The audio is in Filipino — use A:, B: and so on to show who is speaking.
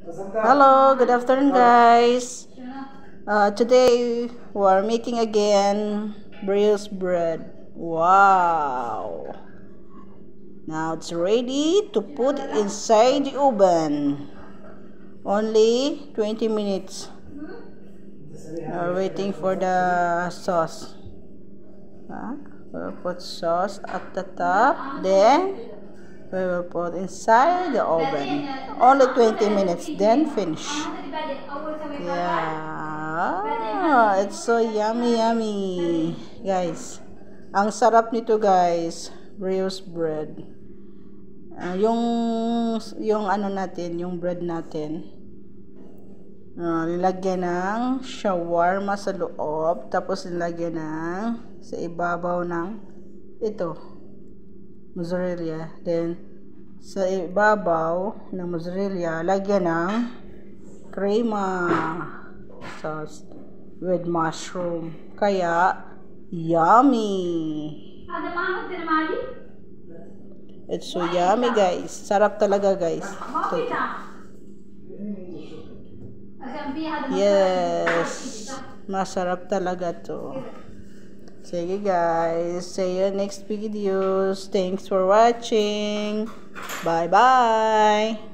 A: Hello, good afternoon guys. Uh, today we are making again brioche bread. Wow. Now it's ready to put inside the oven. Only 20 minutes. We're waiting for the sauce. Uh, we'll put sauce at the top. Then we will put inside the oven. Only 20 minutes. Then finish. Yeah. It's so yummy, yummy. Guys. Ang sarap nito guys. Brioche bread. Uh, yung yung ano natin, yung bread natin. Uh, nilagyan ng shawarma sa loob. Tapos nilagyan ng sa ibabaw ng ito. Mozzarella. Then, sa ibabaw ng mozzarella, lagyan ng crema sauce with mushroom. Kaya, yummy! It's so yummy, guys. Sarap talaga, guys. Ito. Yes. Masarap talaga to. Sige guys. See you next videos. Thanks for watching. Bye-bye.